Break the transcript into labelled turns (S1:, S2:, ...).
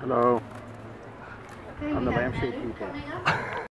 S1: Hello. I'm the lampshade people.